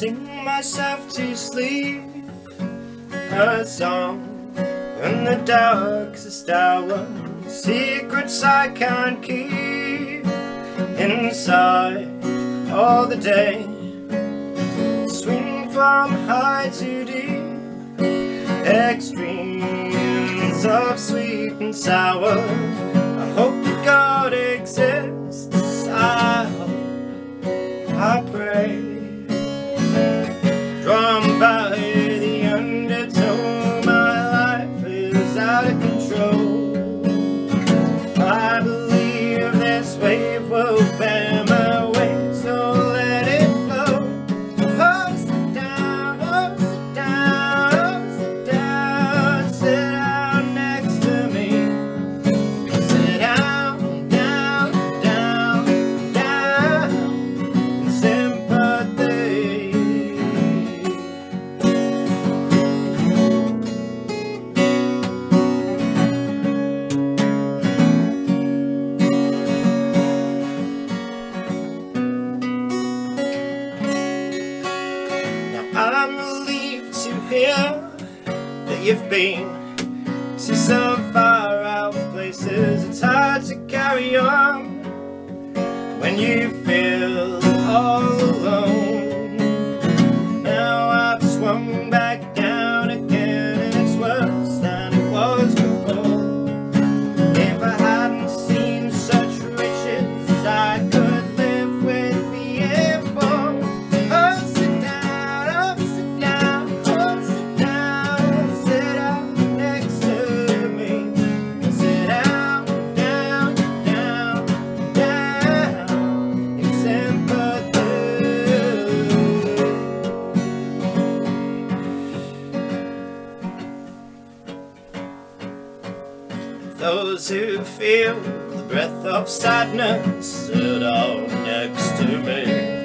sing myself to sleep a song in the darkest hour, secrets I can't keep inside all the day. Swing from high to deep, extremes of sweet and sour. I hope that God exists. out of control. you've been to some far out places. It's hard to carry on when you've Those who feel the breath of sadness sit out next to me.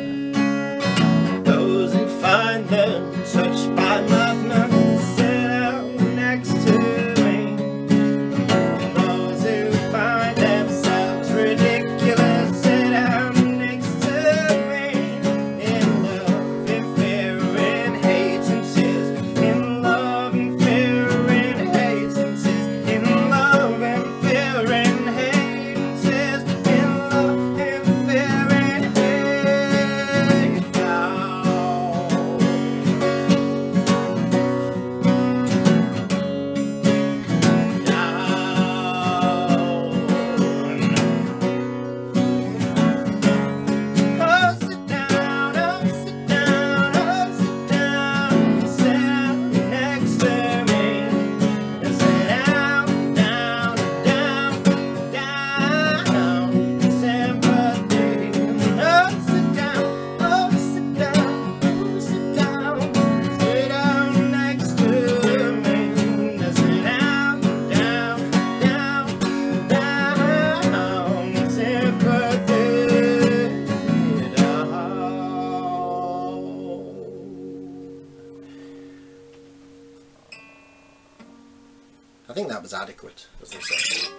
I think that was adequate, as they say.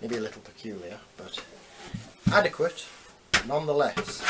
Maybe a little peculiar, but adequate nonetheless.